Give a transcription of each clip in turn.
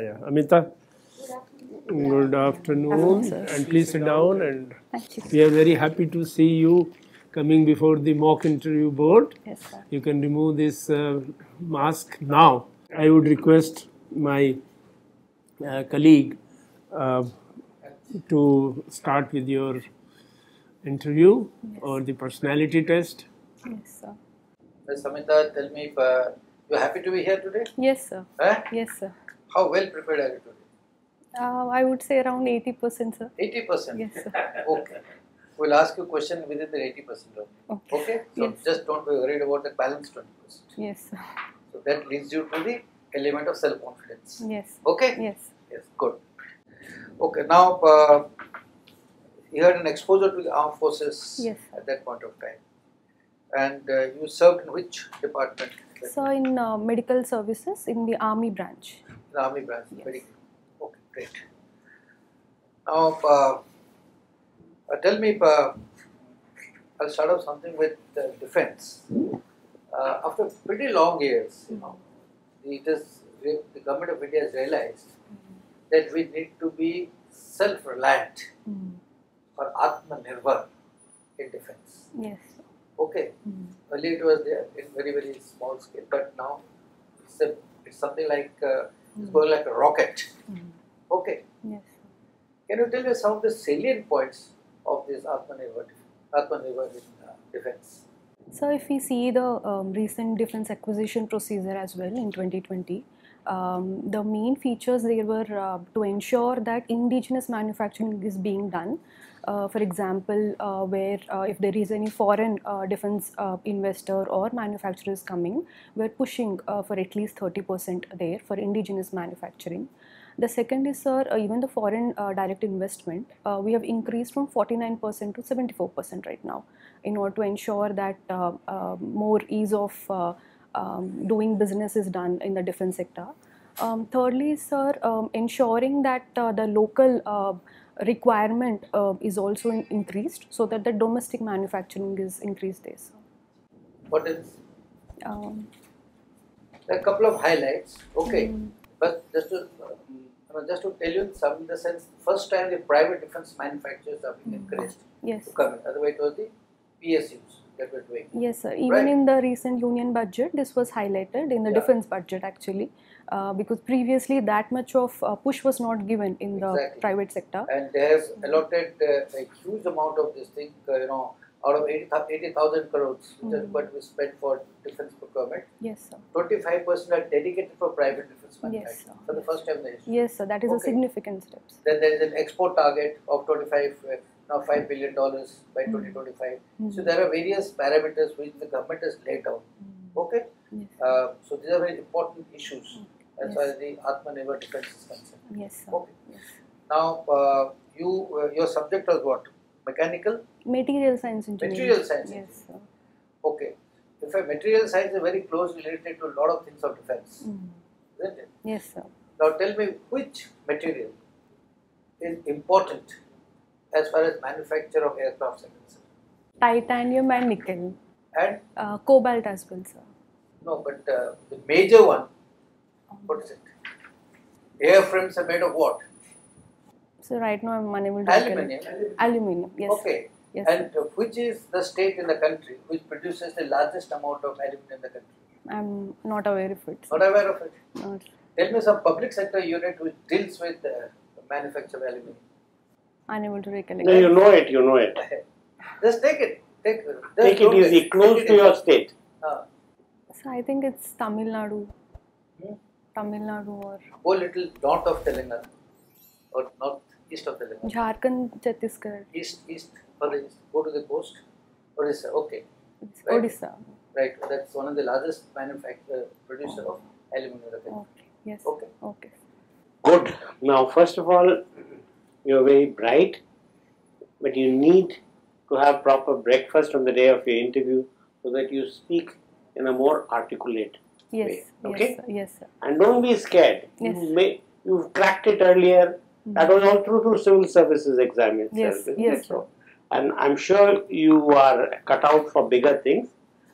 yeah. Amitha, good afternoon, and please sit down. And Thank you. we are very happy to see you coming before the mock interview board. Yes, sir. You can remove this uh, mask now. I would request my uh, colleague uh, to start with your interview or the personality test. Yes, sir. Ms. Samita, tell me if uh, you're happy to be here today? Yes, sir. Huh? Yes, sir. How well prepared are you today? Uh, I would say around 80%, sir. 80%? Yes, sir. Okay. We'll ask you a question within the 80% only. Okay. Okay? So Yes. just don't be worried about the balance 20%. Yes, sir. So that leads you to the element of self-confidence. Yes. Okay? Yes. Yes, good. Okay, now uh, you had an exposure to the armed forces Yes. at that point of time. And uh, you served in which department? So, in uh, medical services in the army branch. The army branch. Yes. Very good. Okay, great. Now, uh, uh, tell me, uh, I'll start off something with uh, defense. Uh, after pretty long years, you know, it is, the government of India has realized that we need to be self-reliant Mm. or Atmanirbhar in defense. Yes. Okay, Mm. earlier it was there in very very small scale, but now it's, a, it's something like uh, it's going like a rocket. Mm. Okay, Yes. can you tell us some of the salient points of this Atmanirbhar, Atmanirbhar in uh, defense? So, if we see the um, recent defense acquisition procedure as well in 2020, um, the main features there were uh, to ensure that indigenous manufacturing is being done. Uh, for example, uh, where uh, if there is any foreign defense investor or manufacturers coming, we're pushing for at least 30% there for indigenous manufacturing. The second is, sir, uh, even the foreign uh, direct investment, uh, we have increased from 49% to 74% right now in order to ensure that more ease of um, doing business is done in the defense sector. Um, thirdly, sir, um, ensuring that the local requirement uh, is also in- increased so that the domestic manufacturing is increased there. sir. What is Um, a couple of highlights? Okay, Mm. but just to uh, just to tell you some in some the sense, first time the private defense manufacturers are being encouraged yes. to come in. Otherwise, it was the PSUs that were doing. Yes, sir. Even Right. in the recent union budget, this was highlighted in the Yeah. defense budget actually, uh, because previously that much of uh, push was not given in the Exactly. private sector. and they have allotted uh, a huge amount of this thing, uh, you know, out of 80,000 80,000 crores, which is Mm. what we spent for defense procurement, Yes, sir. 25% are dedicated for private defense Yes, sir. for the first time in the history. Yes, sir. That is a significant step. Then there is an export target of 25, uh, now 5 billion dollars by Mm. 2025. Mm. So there are various parameters which the government has laid down. Mm. Okay, uh, so these are very important issues as far Yes. as the Atmanirbhar defense is concerned. Yes, sir. Okay. Yes. Now, uh, you uh, your subject was what? Mechanical. Material science engineering. Material science Yes, sir. Okay. In fact, material science is very closely related to a lot of things of defense, Mm. isn't it? Yes, sir. Now, tell me which material is important as far as manufacture of aircraft are concerned? Titanium and nickel. And Uh, cobalt as well, sir. no, but uh, the major one, what is it? Airframes are made of what? So right now I'm unable to. Aluminium. Aluminium. Yes. Okay. Yes. And uh, which is the state in the country which produces the largest amount of aluminum in the country? I'm not aware of it. sir. Not aware of it. Not- Tell me some public sector unit which deals with uh, manufacture of aluminum. Unable to recollect. No, you know it, you know it. Just take it. Take, just Take it don't easy, take close it to your state. Uh, So I think it's Tamil Nadu. Hmm? Tamil Nadu or go little north of Telangana or north east of Telangana. Jharkhand, Chhattisgarh, East, east, further east. Go to the coast. Orissa. Okay. it's Right. Odisha. Right. That's one of the largest manufacturer producer of aluminum in the country. Okay. Yes. Okay. Okay. Good. Now, first of all, you're very bright, but you need to have proper breakfast on the day of your interview so that you speak in a more articulate Yes. way. Yes. Okay? Sir. Yes, sir. And don't be scared. Yes. You may, you've cracked it earlier. That was all through the civil services exam itself. Yes, yes, so? And I'm sure you are cut out for bigger things.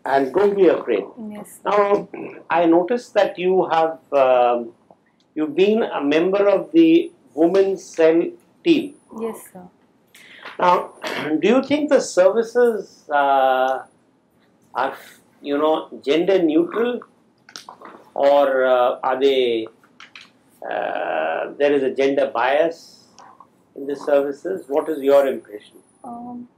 And don't be afraid. Yes. Now, I noticed that you have um, you've been a member of the women's cell team. Yes, sir. Now, do you think the services uh, are, you know, gender neutral, or uh, are they? Uh, there is a gender bias in the services. What is your impression? Um,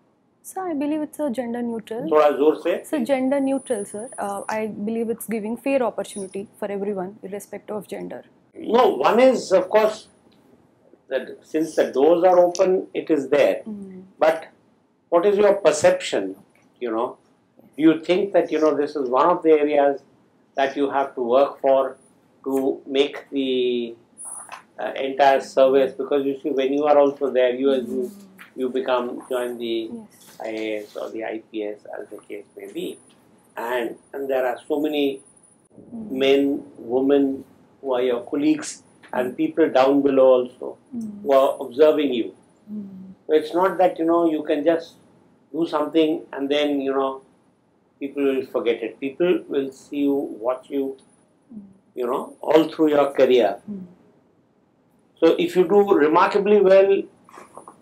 so I believe it's a gender neutral. Thoda. It's a gender neutral, sir. Uh, I believe it's giving fair opportunity for everyone, irrespective of gender. No, one is of course that since the doors are open, it is there. Mm. But what is your perception? You know, do you think that you know this is one of the areas that you have to work for to make the uh, entire service? Because you see, when you are also there, you you you become join the Yes. IAS or the IPS, as the case may be, and and there are so many men, women who are your colleagues, and people down below also hmm. who are observing you. Hmm. So it's not that you know you can just do something and then you know people will forget it. People will see you, watch you, hmm. you know, all through your career. So if you do remarkably well,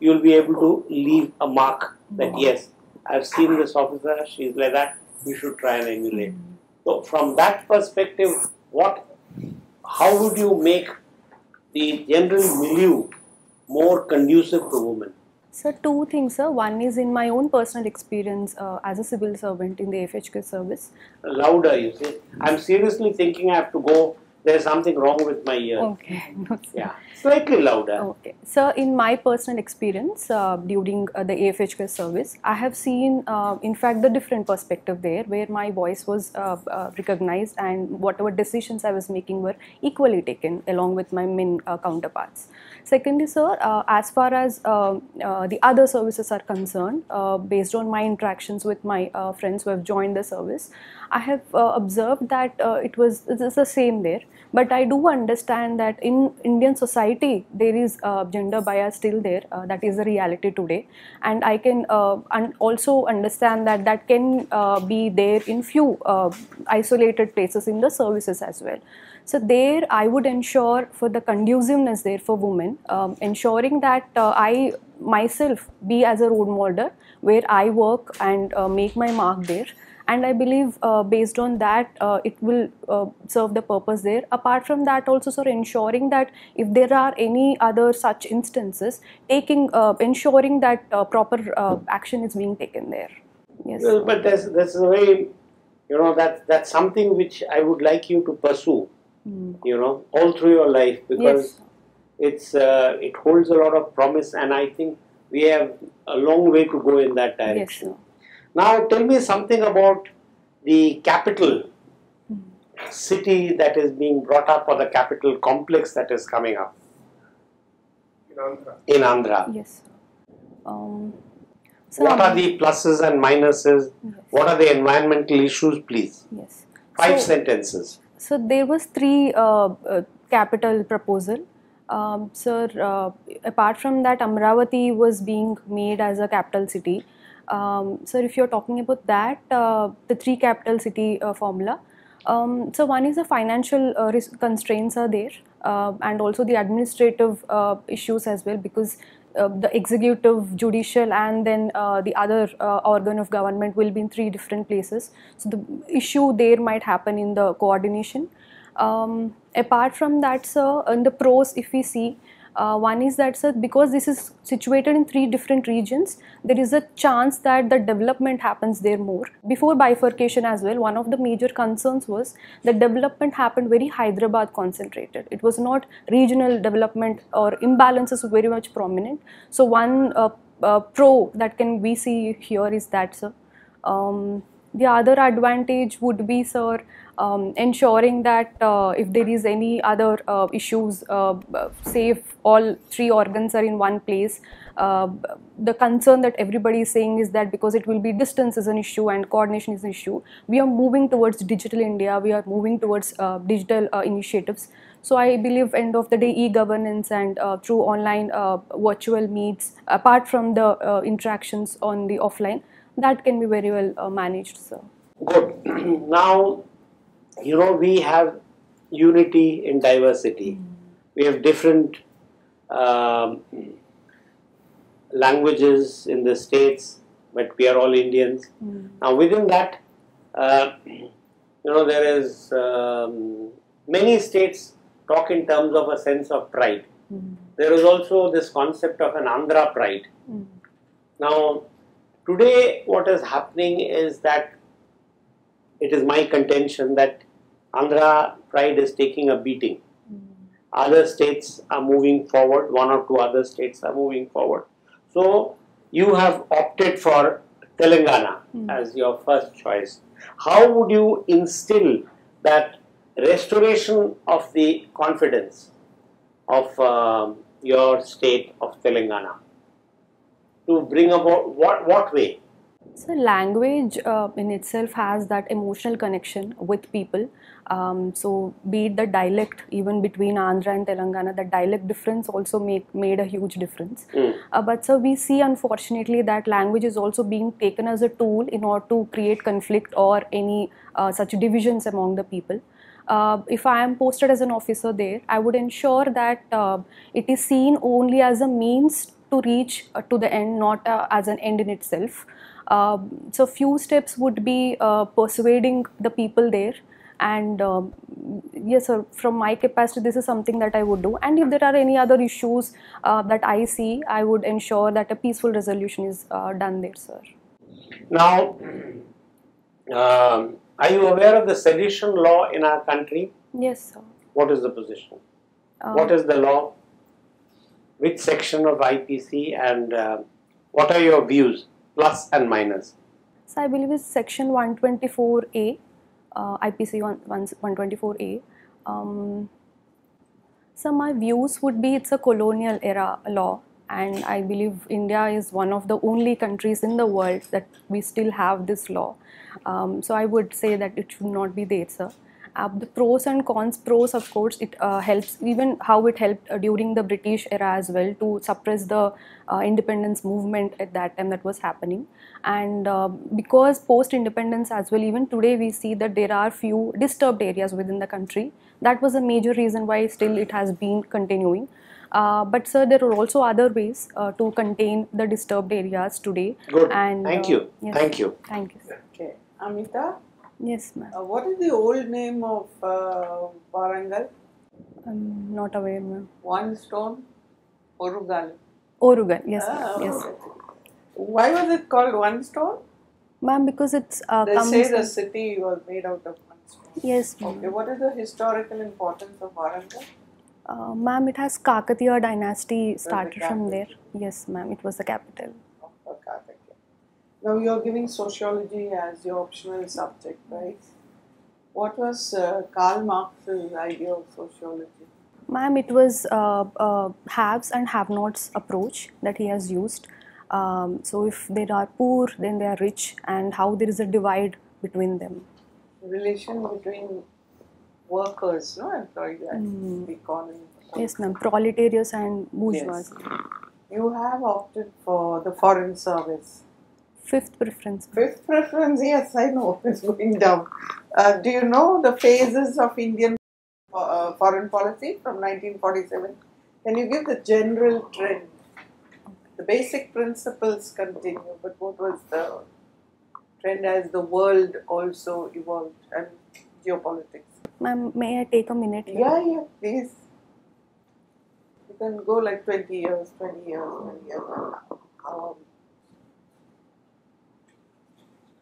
you'll be able to leave a mark that yes, I've seen this officer, she's like that, we should try and emulate. So from that perspective, what how would you make the general milieu more conducive to women? So two things, sir. One is in my own personal experience uh, as a civil servant in the FHQ service. Louder, you see. I'm seriously thinking I have to go. There's something wrong with my ear. Okay. No. Yeah, slightly louder. Okay. So, in my personal experience uh, during uh, the AFHQ service, I have seen, uh, in fact, the different perspective there where my voice was uh, uh, recognized and whatever decisions I was making were equally taken along with my men uh, counterparts. Secondly, sir, uh, as far as uh, uh, the other services are concerned, uh, based on my interactions with my uh, friends who have joined the service, I have uh, observed that it was the same there. But I do understand that in Indian society there is gender bias still there. That is the reality today, and I can un- also understand that that can be there in few isolated places in the services as well. So there, I would ensure for the conduciveness there for women, um, ensuring that uh, I myself be as a role model where I work and uh, make my mark there. And I believe uh, based on that, uh, it will uh, serve the purpose there. Apart from that, also, sir, ensuring that if there are any other such instances, taking uh, ensuring that proper action is being taken there. Yes. Well, but that's that's a very, you know, that that's something which I would like you to pursue. You know, all through your life because Yes. it's uh, it holds a lot of promise, and I think we have a long way to go in that direction. sir. Now, tell me something about the capital city that is being brought up, or the capital complex that is coming up in Andhra. in Andhra. Yes. Um, so What are the pluses and minuses? Yes. What are the environmental issues, please? Yes. Five So- sentences. So there was three uh, uh, capital proposal. Um, sir, uh, apart from that, Amravati was being made as a capital city. Um, sir, if you're talking about that, the three capital city formula. Um, so one is the financial uh, constraints are there, uh, and also the administrative uh, issues as well because uh, the executive, judicial, and then uh, the other uh, organ of government will be in three different places. So the issue there might happen in the coordination. Um, apart from that, sir, in the pros, if we see, uh, one is that, sir, because this is situated in three different regions, there is a chance that the development happens there more. Before bifurcation as well, one of the major concerns was the development happened very Hyderabad concentrated. It was not regional development or imbalances were very much prominent. So one uh, uh, pro that can we see here is that, sir. Um, the other advantage would be, sir, um, ensuring that uh, if there is any other uh, issues, uh, say if all three organs are in one place, uh, the concern that everybody is saying is that because it will be distance is an issue and coordination is an issue, we are moving towards digital India, we are moving towards uh, digital uh, initiatives. So I believe end of the day e-governance and uh, through online uh, virtual meets, apart from the uh, interactions on the offline, that can be very well uh, managed, sir. Good. now, you know, we have unity in diversity. we have different um, languages in the states, but we are all Indians. Mm. Now, within that, uh, you know, there is um, many states talk in terms of a sense of pride. Mm. There is also this concept of an Andhra pride. Mm. Now, today, what is happening is that it is my contention that Andhra pride is taking a beating. Mm. Other states are moving forward, one or two other states are moving forward. So, you have opted for Telangana Mm. as your first choice. How would you instill that restoration of the confidence of um, your state of Telangana to bring about what what way? So language uh, in itself has that emotional connection with people. Um, so be it the dialect, even between Andhra and Telangana, the dialect difference also make made a huge difference. Mm. Uh, but so we see unfortunately that language is also being taken as a tool in order to create conflict or any uh, such divisions among the people. Uh, if I am posted as an officer there, I would ensure that uh, it is seen only as a means to reach uh, to the end, not uh, as an end in itself. Um, so few steps would be uh, persuading the people there and um, yes sir from my capacity this is something that i would do and if there are any other issues uh, that i see i would ensure that a peaceful resolution is uh, done there sir Now, um, are you aware of the sedition law in our country? yes sir What is the position? Uh, what is the law? Which section of IPC and uh, what are your views, plus and minus? so i believe it's section 124a uh, ipc 1, 124a um, so my views would be it's a colonial era law and i believe india is one of the only countries in the world that we still have this law. Um, so i would say that it should not be there sir uh, the pros and cons pros of course it uh, helps even how it helped uh, during the british era as well to suppress the uh, independence movement at that time that was happening and uh, because post independence as well even today we see that there are few disturbed areas within the country that was a major reason why still it has been continuing uh, but sir there are also other ways uh, to contain the disturbed areas today Good. and Thank uh, you. yes, Thank you. thank you sir. Okay, Amitha, yes ma'am uh, what is the old name of uh, Warangal? i'm not aware ma'am One stone, Orugal. orugan yes Ah, yes okay. Why was it called one stone? ma'am because it's uh, They say the city was made out of one stone. yes ma'am. Okay, what is the historical importance of Warangal? Uh, ma'am, it has Kakatiya dynasty started from there. Yes, ma'am, it was the capital. Of the. Now you're giving sociology as your optional subject, right? What was uh, Karl Marx's idea of sociology? Ma'am, it was uh, uh, haves and have-nots approach that he has used. Um, so if they are poor, then they are rich, and how there is a divide between them. Relation between workers, no employees Mm. the economy. Yes, ma'am, proletarians and bourgeoisie. You have opted for the foreign service. Fifth preference. Fifth preference, yes, I know, it's going down. Uh, do you know the phases of Indian uh, foreign policy from 1947? Can you give the general trend? The basic principles continue, but what was the trend as the world also evolved and geopolitics? Ma'am, may I take a minute? here? Yeah, yeah, please. You can go like 20 years, 20 years, 20 years. Um,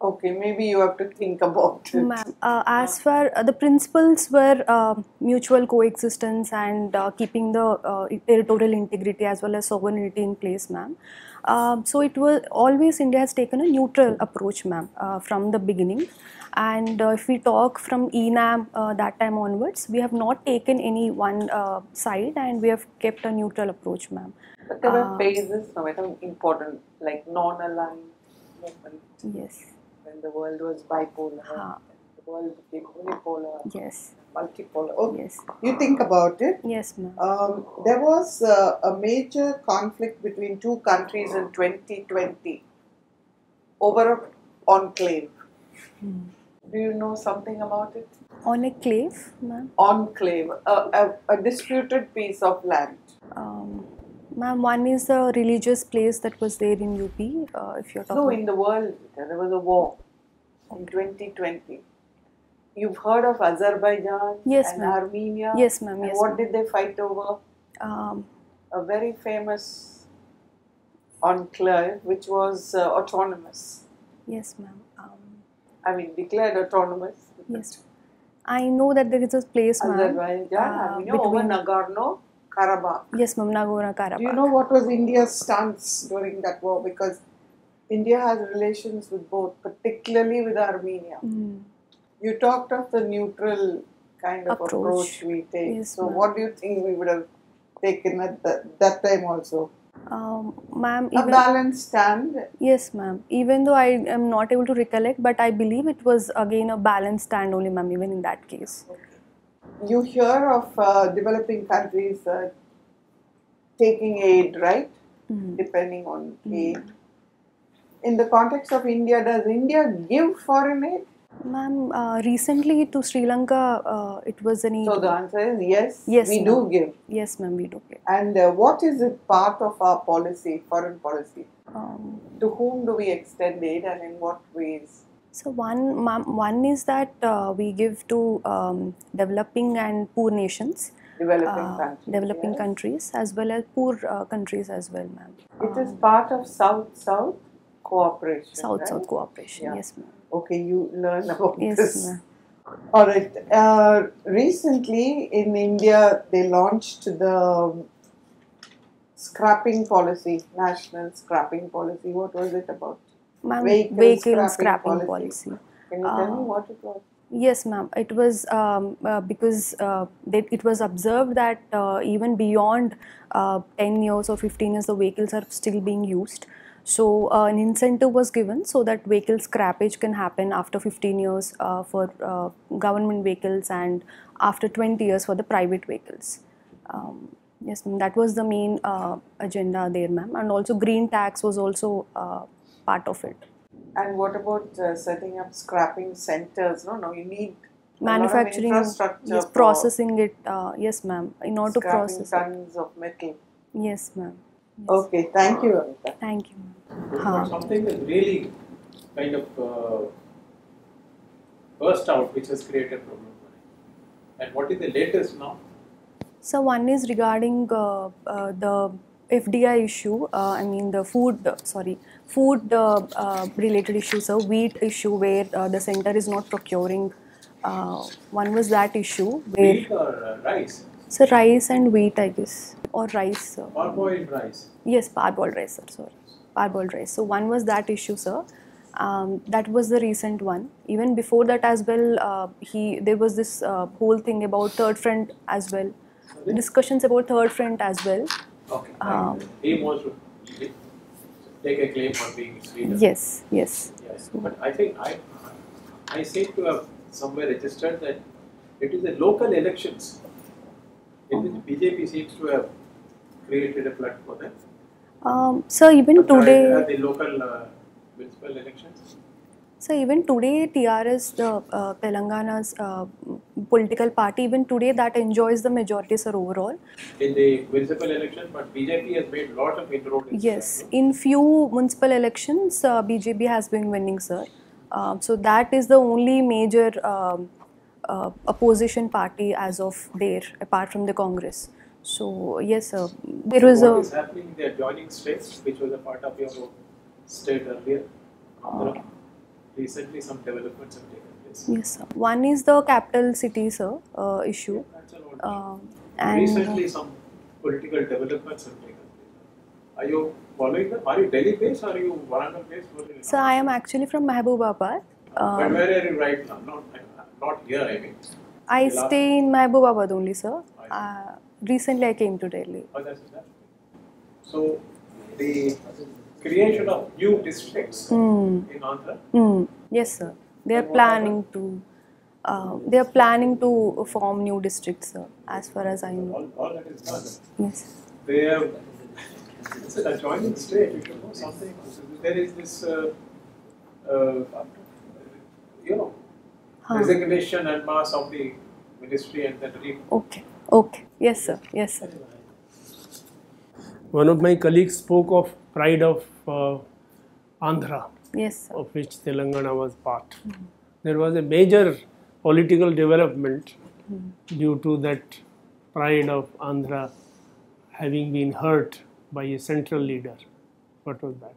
okay, maybe you have to think about it. Ma'am, uh, as far uh, the principles were uh, mutual coexistence and uh, keeping the uh, territorial integrity as well as sovereignty in place, ma'am. Um, so it was always India has taken a neutral approach, ma'am, uh, from the beginning. And uh, if we talk from NAM uh, that time onwards, we have not taken any one uh, side and we have kept a neutral approach, ma'am. But there were Uh, phases, no, I think important, like non-aligned Yes, when the world was bipolar, Ha. the world became unipolar, yes, multipolar. Okay, yes, you think about it. yes, ma'am. Um, there was uh, a major conflict between two countries in 2020 over a enclave. Hmm. Do you know something about it? On enclave, ma'am. Enclave, a, a, a disputed piece of land. Um, ma'am, one is a religious place that was there in UP. Uh, if you're talking. No, in the world, there was a war in 2020. You've heard of Azerbaijan Yes, and. Armenia? Yes, ma'am, yes, what did they fight over? um, A very famous enclave which was uh, autonomous. yes, ma'am. Um, I mean, declared autonomous. yes. I know that there is a place, ma'am. Azerbaijan, uh, Armenia, over Nagorno Karabakh. Yes, ma'am. Nagorno Karabakh. Do you know what was India's stance during that war? Because India has relations with both, particularly with Armenia. Mm. You talked of the neutral kind of approach, Approach. we take. Yes, so, what do you think we would have taken at that, that time also? Um, ma'am, A even balanced stand. yes, ma'am. Even though I am not able to recollect, but I believe it was again a balanced stand only, ma'am. Even in that case. You hear of uh, developing countries uh, taking aid, right? Mm. Depending on aid. In the context of India, does India give foreign aid? Ma'am, uh, recently to Sri Lanka, uh, it was an aid. So the answer is yes. Yes, we do give. yes, ma'am. We do give. And uh, what is it part of our policy, foreign policy? Um, To whom do we extend aid and in what ways? So one, ma'am, one is that uh, we give to um, developing and poor nations, Developing uh, countries. developing yes? countries as well as poor uh, countries as well, ma'am. It is part of South-South cooperation. South right? South cooperation. Yeah. Yes, ma'am. Okay, you learn about Yes, this. ma'am. All right. Uh, recently in India, they launched the scrapping policy, national scrapping policy. What was it about? Ma'am, Vehicle vehicle, scrapping scrapping, policy. policy. Can you tell me Uh, what it was? Yes, ma'am. It was um, uh, because uh, that it was observed that uh, even beyond uh, 10 years or 15 years, the vehicles are still being used. So uh, an incentive was given so that vehicle scrappage can happen after 15 years uh, for uh, government vehicles and after 20 years for the private vehicles. Um, yes, ma'am. That was the main uh, agenda there, ma'am. And also green tax was also uh, part of it. And what about uh, setting up scrapping centers? No, no, you need a lot of manufacturing infrastructure yes processing it uh, yes ma'am in order to process it tons of metal. yes ma'am yes. Okay, thank you, Anita. thank you ma'am. Huh. something that really kind of uh, burst out which has created problem for it. And what is the latest now? so one is regarding uh, uh, the fdi issue uh, i mean the food uh, sorry food uh, uh, related issues so wheat issue where uh, the center is not procuring uh, one was that issue where Wheat or uh, rice? So rice and wheat i guess or rice uh, Parboiled rice. Yes, parboiled rice, sir. Sorry, parboiled rice. So one was that issue, sir. Um, that was the recent one. Even before that as well, uh, he there was this uh, whole thing about third front as well. Discussions about third front as well. Okay. Um, he wants to take a claim for being leader. Yes, yes. Yes. But I think I, I seem to have somewhere registered that it is the local elections in which BJP seems to have created a flood for them. Um, so even But, uh, today, the local uh, municipal elections. so even today, TRS, the uh, Telangana's uh, political party, even today that enjoys the majority, sir. Overall, in the municipal election, but BJP has made lot of inroad. in Yes, that, no? in few municipal elections, uh, BJP has been winning, sir. Um, so that is the only major um, uh, opposition party as of there, apart from the Congress. So yes, sir. There was what is a happening in the adjoining states, which was a part of your state earlier? Andhra? Recently, some developments have taken place. yes, sir. One is the capital city, sir, uh, issue, lot. um, and Recently, some political developments have taken place. Are you following them? Are you Delhi based or are you Warangal based? What is so I am actually from Mahbubabad. But Um, where are you right now? Not, not here, I mean. I Last- stay in Mahbubabad only, sir. Uh, recently, I came to Delhi. Oh, that's that. So, the creation of new districts Hmm. in Andhra, Mm, yes, sir. They are planning to. Uh, they are planning to form new districts, sir. As far as I know. all, all that is done. Yes. They have, it's an adjoining state, you should know something. There is this, uh, uh, you know, Huh. resignation and mass of the ministry and then re- Okay. Okay. Yes, sir. Yes, sir. One of my colleagues spoke of pride of uh, Andhra, Yes, sir. of which Telangana was part. There was a major political development due to that pride of Andhra having been hurt by a central leader. What was that?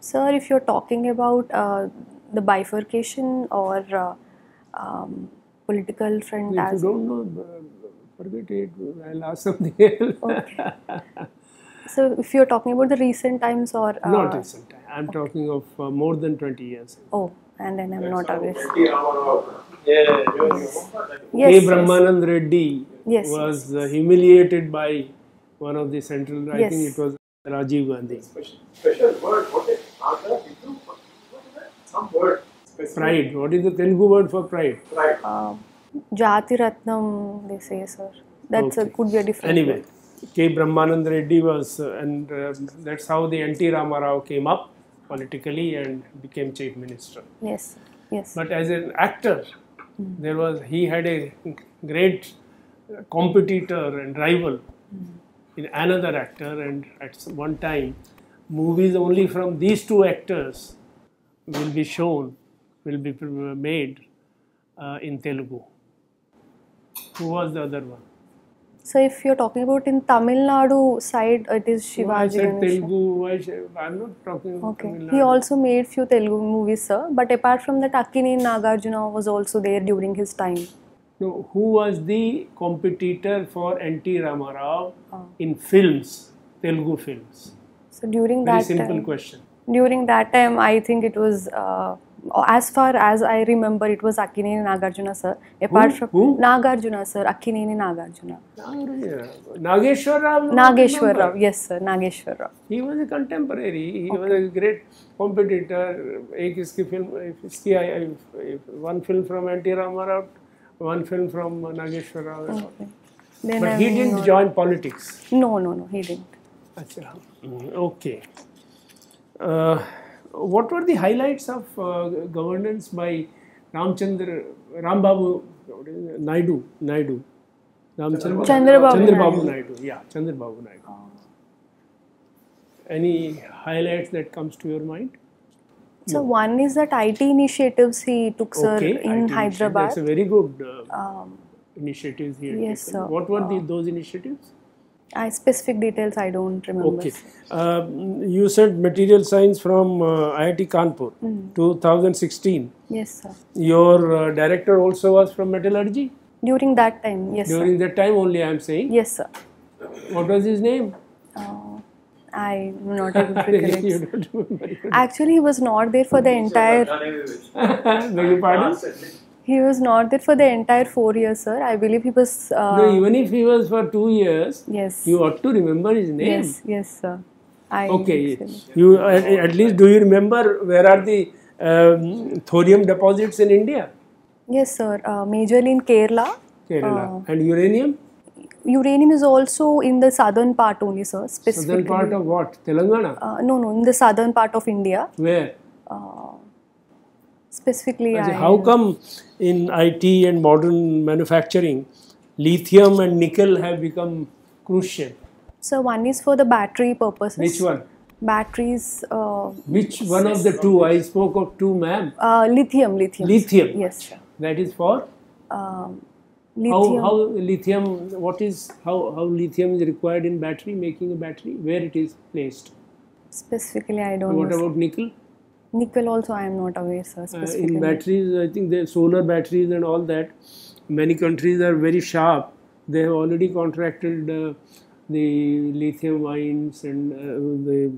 Sir, if you're talking about uh, the bifurcation or uh, um, political front If you don't know, forget it. I'll ask something else. Okay. so if you're talking about the recent times or uh, Not recent time. I'm talking of uh, more than 20 years. oh and then I'm not aware. N.T. Ramarao. Yeah, you remember that? K. Yes, yes. Brahmanand Reddy Yes, was uh, humiliated by one of the central, I think Yes. it was Rajiv Gandhi. Special, special word, what is Andhra Hindu? What is that? Some word. Specific. Pride. What is the Telugu word for pride? Pride. Uh, Jati Ratnam, they say, sir. That's a, Okay. could be a different. Anyway, word. K. Brahmanand Reddy was, uh, and uh, that's how the N.T. Ramarao came up politically and became chief minister. Yes. Yes. But as an actor, there was he had a great uh, competitor and rival in another actor, and at one time, movies only from these two actors will be shown, will be made uh, in Telugu. Who was the other one? so if you're talking about in Tamil Nadu side, it is No, I said. Telugu. I'm not talking about Okay. Tamil He also made few Telugu movies, sir. But apart from that, Akkineni Nagarjuna was also there during his time. No, who was the competitor for N.T. Ramarao Oh. in films, Telugu films? So during Very that simple time, question during that time, I think it was. Uh, as far as I remember, it was Akkineni Nagarjuna, sir. Apart Who? from Who? Nagarjuna, sir. Akkineni Nagarjuna. Nageshwar Rao. no, Nageshwar remember. Rao. Yes, sir. Nageshwar Rao. He was a contemporary. He was a great competitor. एक इसकी film, इसकी I- I- one film from N.T. Ramarao, one film from Nageshwar Rao. and all. Okay. Then But I'm he didn't not- join politics. No, no, no. He didn't. Achha. Mm, Okay. Uh, what were the highlights of uh, governance by Ramchandra, Rambabu what is it? Naidu, Naidu, Ramchandra, Chandrababu Chandrababu Naidu. Yeah, Chandrababu Naidu. Any highlights that comes to your mind? So one is that IT initiatives he took, sir, okay, in IT. Hyderabad. That's a very good uh, Um, initiatives here. Yes, taken. sir. What were the, those initiatives? I specific details I don't remember. Okay. sir. Um, you said material science from uh, IIT Kanpur, Hmm. 2016. Yes, sir. Your uh, director also was from metallurgy. During that time, yes, During that time only, I am saying. Yes, sir. What was his name? Uh, I'm not able to you recollect. don't remember. Actually, he was not there for the entire. Beg your pardon? He was not there for the entire four years, sir. I believe he was. Uh, no, even if he was for two years, yes. you ought to remember his name. Yes, yes, sir. I Okay. You at, at least do you remember where are the um, thorium deposits in India? Yes, sir. Uh, majorly in Kerala. Kerala. Uh, and uranium? Uranium is also in the southern part only, sir. Specifically. Southern part of what? Telangana? Uh, no, no, in the southern part of India. Where? Specifically, I how come in IT and modern manufacturing, lithium and nickel have become crucial? So one is for the battery purposes. Which one? Batteries. Uh, Which one of the two? I spoke of two, ma'am. uh, lithium, lithium. Lithium. Yes, sir. That is for Um, how, lithium. how lithium. What is how how lithium is required in battery making a battery? Where it is placed? Specifically, I don't What know. about nickel? Nickel also, I am not aware, sir. Uh, in batteries, I think the solar batteries and all that. Many countries are very sharp. They have already contracted uh, the lithium mines and uh, the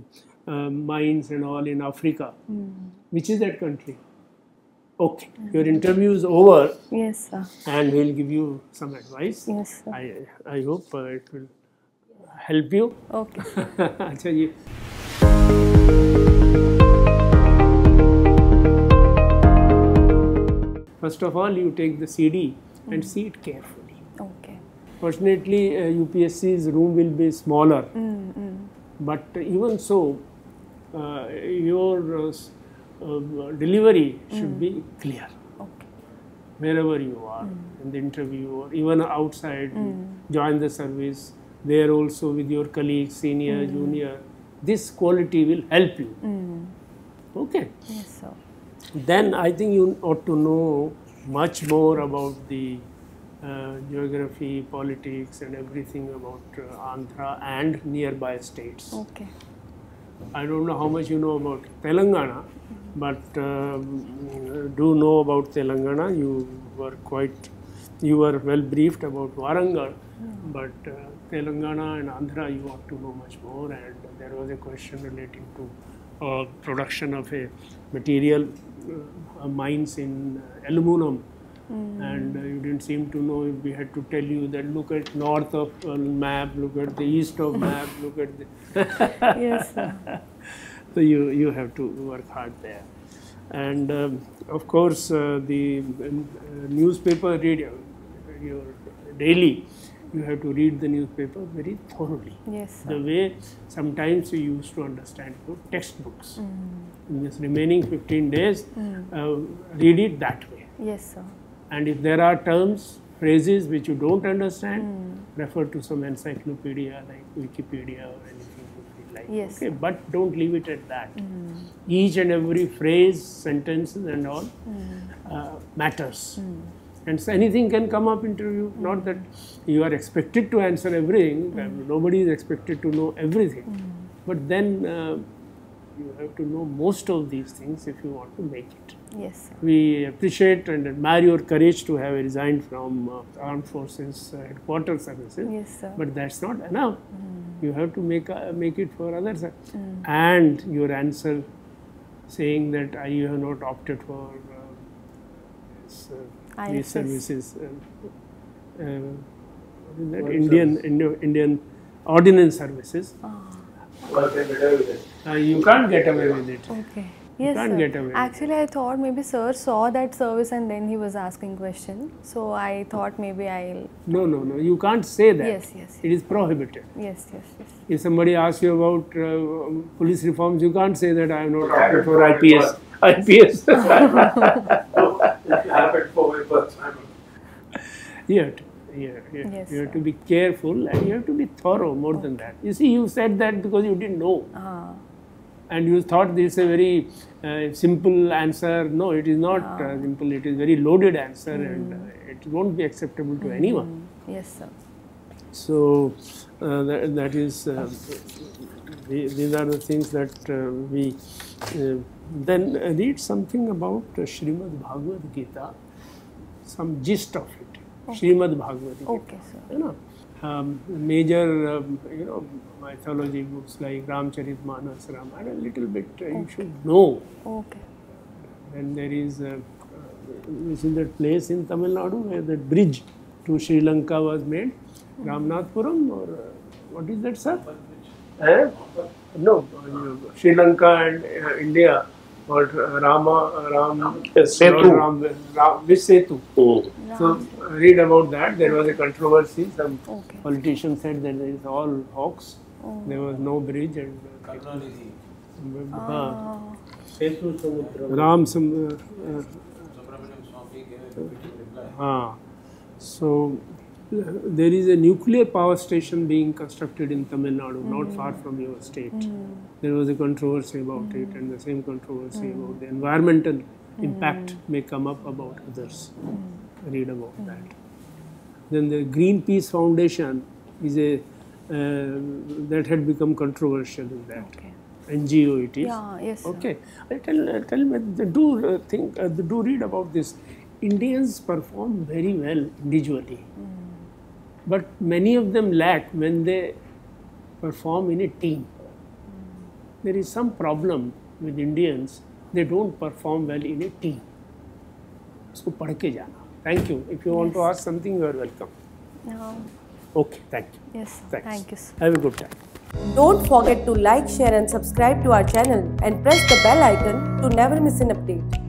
uh, mines and all in Africa. Hmm. Which is that country? Okay, your interview is over, Yes, sir. and we'll give you some advice. Yes, sir. I I hope uh, it will help you. Okay. First of all, you take the CD and see it carefully. Okay. Fortunately, uh, UPSC's room will be smaller, Mm, mm. but even so, uh, your uh, uh, delivery should be clear. Okay. wherever you are in the interview or even outside, join the service. There also with your colleagues, senior, junior, this quality will help you. Okay. Yes, sir. Then I think you ought to know much more about the uh, geography, politics, and everything about uh, Andhra and nearby states. Okay. I don't know how much you know about Telangana, but um, do know about Telangana. You were quite, you were well briefed about Warangal, but uh, Telangana and Andhra you ought to know much more. And there was a question relating to uh, production of a material uh, mines in uh, aluminum. And uh, you didn't seem to know if we had to tell you that look at north of uh, map, look at the east of map, look at the Yes, sir. so you you have to work hard there and um, of course uh, the uh, newspaper read your daily you have to read the newspaper very thoroughly. Yes, the way sometimes you used to understand your textbooks. Mm. In this remaining 15 days mm. uh, read it that way. Yes, sir. and if there are terms phrases which you don't understand mm. refer to some encyclopedia like wikipedia or anything you like. Yes, okay but don't leave it at that. Each and every phrase sentences and all uh, matters and so anything can come up in interview. Not that you are expected to answer everything. Uh, nobody is expected to know everything. But then uh, you have to know most of these things if you want to make it. Yes, sir. we appreciate and admire your courage to have resigned from uh, armed forces uh, headquarters services. Yes, sir. but that's not enough. You have to make uh, make it for others. And your answer saying that I have not opted for uh, this, uh, these services uh, uh, what is Indian Indo- Indian ordnance services uh, you can't get away with it Okay. Yes, can't sir. get away Actually, I thought maybe sir saw that service and then he was asking question. So I thought maybe I'll. no no no you can't say that Yes, yes, it is prohibited yes, yes, yes. If somebody asks you about uh, police reforms, you can't say that I am not opted for IPS. IPS. happened for my birth. I'm you have to, you, you, Yes, you have to be careful and you have to be thorough more than that. You see, you said that because you didn't know Ah, and you thought this is a very uh, simple answer. No, it is not uh, simple. It is very loaded answer and uh, it won't be acceptable to anyone. yes, sir. So that, that is uh, the, these are the things that uh, we uh, then read something about uh, Srimad Bhagavad Gita, some gist of it. Srimad Bhagavad Gita. Okay, sir. You know, um, major um, you know mythology books like Ramcharitmanas, Ramayana, a little bit uh, you should know. Okay. And there is uh, uh, is in that place in Tamil Nadu where that bridge to Sri Lanka was made, Ramnathpuram or uh, what is that, sir? Eh? No, uh, Sri Lanka and uh, India or uh, Rama, uh, Ram, Setu. Ram, Ram, which Setu? Mm. So uh, read about that. There was a controversy. Some Okay. politicians said that there is all hoax. There was no bridge and. Uh, uh, Ah, Setu Samudra. Ram Sam, uh, uh, so there is a nuclear power station being constructed in Tamil Nadu, not far from your state. There was a controversy about it, and the same controversy about the environmental impact may come up about others. Read about that. Then the Greenpeace Foundation is a uh, that had become controversial in that okay. NGO. It is. Yeah, yes, sir. Okay, I tell uh, tell me do uh, think uh, do read about this. Indians perform very well individually, mm. but many of them lack when they perform in a team. Mm. There is some problem with Indians, they don't perform well in a team. So, padke jana. Thank you. If you yes. want to ask something, you are welcome. No. Okay, thank you. Yes, Thanks. thank you. Sir. Have a good time. Don't forget to like, share, and subscribe to our channel and press the bell icon to never miss an update.